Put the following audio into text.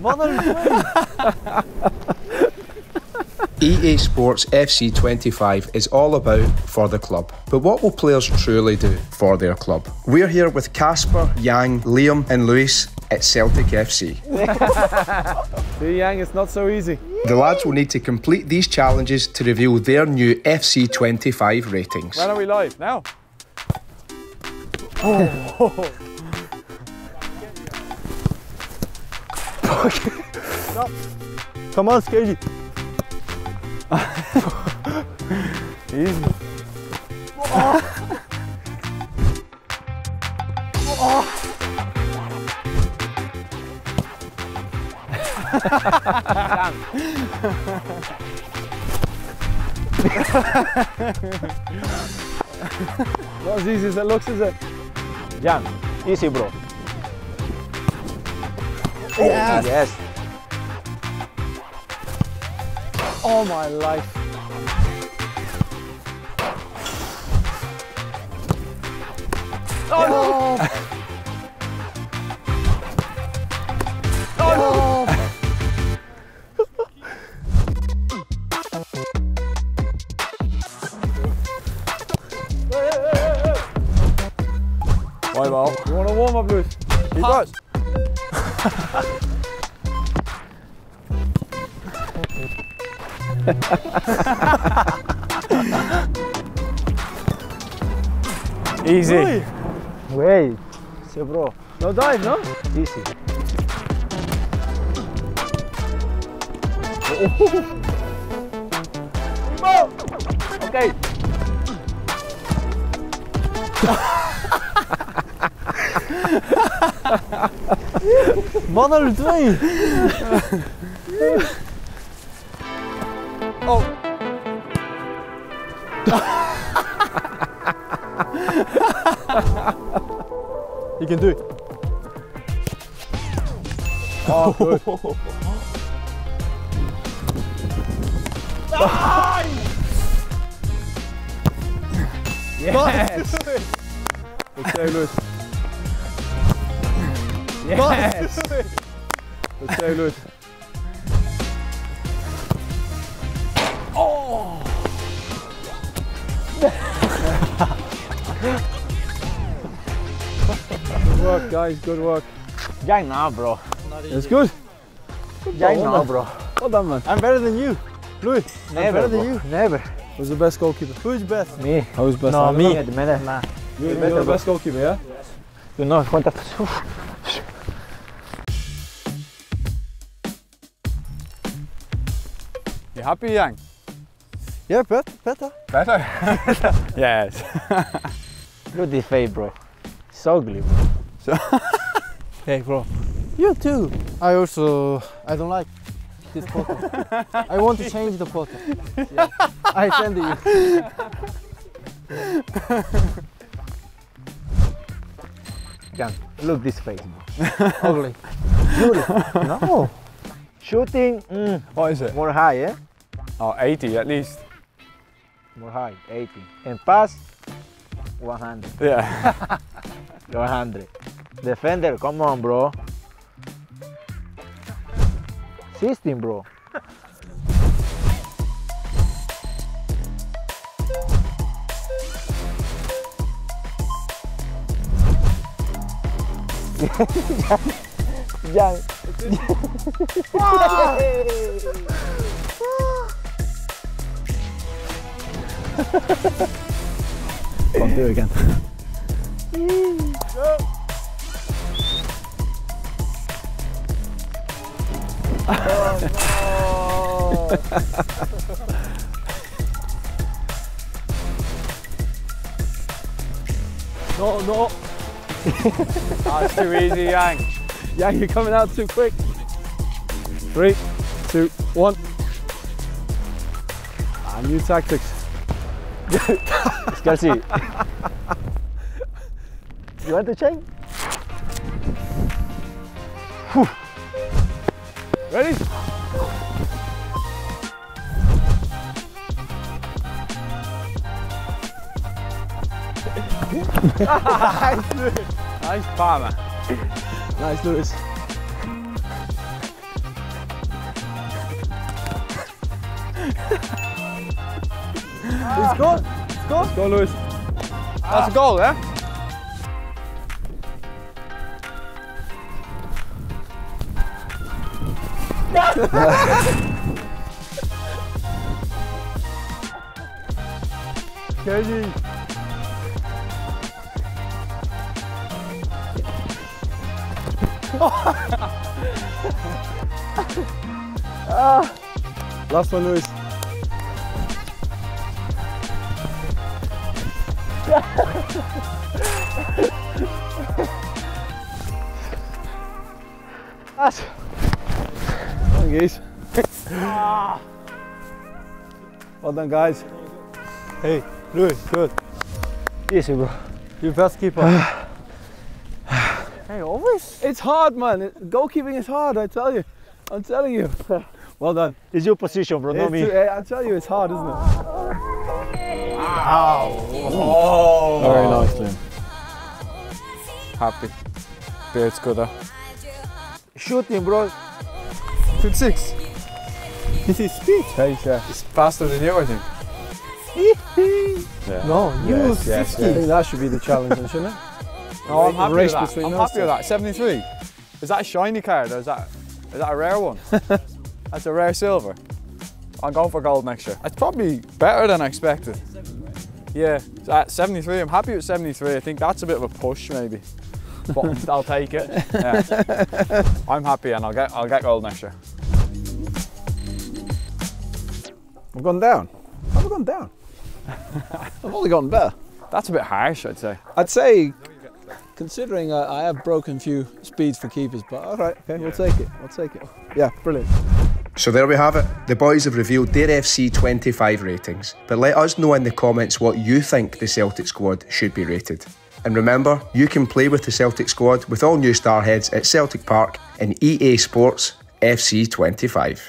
Wat een. EA Sports FC 25 is all about for the club. But what will players truly do for their club? We're here with Kasper, Yang, Liam, and Luis at Celtic FC. See, Yang, it's not so easy. The lads will need to complete these challenges to reveal their new FC 25 ratings. When are we live? Now? Come on, Skagey. Easy. Not as easy as it looks, is it? Jan, easy, bro. Oh, yes. Yes. Oh my life. Oh no! Oh no! Bye, Val. You want a warm up, Luis? He does. Easy. Wait. Say, bro. No dive, no? Easy. Twee. Oh. You can do it. Oh, good. Yes. Okay, Luis. Yes. Okay, Luis. Oh! Good work, guys. Good work. Yang now, bro. It's good. Yang well now, done. bro. Well done, man. I'm better than you. Louis, Never, better than bro. you. Never. who's the best goalkeeper? Who's best? Me. Who's best? No, I don't me. Nah. You're, better, you're the bro. best goalkeeper, yeah? You know, cuenta. You happy, Yang? Yeah, better, better. Better. yes. Look at this face, bro. It's ugly, bro. So- hey, bro. You too. I also, I don't like this photo. I want to change the photo. Yeah. I send you. Jan, look this face, bro. ugly. Beautiful. No. Shooting, mm, What is it? more high, eh? Oh, 80 at least. More high, 80. And pass, 100. Yeah. 100. Defender, come on, bro. 16, bro. Jan. Come do it again. No, no. That's too easy, Yang. Yang, you're coming out too quick. Three, two, one. Ah, new tactics. Scarsi. you want to change? Ready? nice, nice Palma. nice, Luis. It's good. It's good. Go, Luis. That's a goal, eh? yeah? Crazy. Last one, Luis. That's Well done, guys. Ah. well done, guys. Hey, Louis, good. Easy, bro. You best keeper. hey, always. It's hard, man. Goalkeeping is hard, I tell you. I'm telling you. well done. It's your position, bro, not It's- me. I tell you, it's hard, isn't it? Oh. Very nice, Liam. Happy. Beard's good, huh? Shooting, bro. Good six. This is speed. Pace, yeah. It's faster than you, I think. Yeah. No, you Yes, yes, 50. I think that should be the challenge, then, shouldn't it? No, I'm happy race with that. between I'm those happy with that. 73. Is that a shiny card or is that is that a rare one? That's a rare silver. I'm going for gold next year. It's probably better than I expected. Yeah, so at 73, I'm happy with 73. I think that's a bit of a push maybe. But I'll take it. Yeah. I'm happy and I'll get I'll get gold next year. I've gone down. Have I gone down? I've only gotten better. That's a bit harsh, I'd say. I'd say, considering I, I have broken few speeds for keepers, but all right, okay, we'll take it. We'll take it. Yeah, brilliant. So there we have it. The boys have revealed their FC 25 ratings. But let us know in the comments what you think the Celtic squad should be rated. And remember, you can play with the Celtic squad with all new Starheads at Celtic Park in EA Sports FC 25.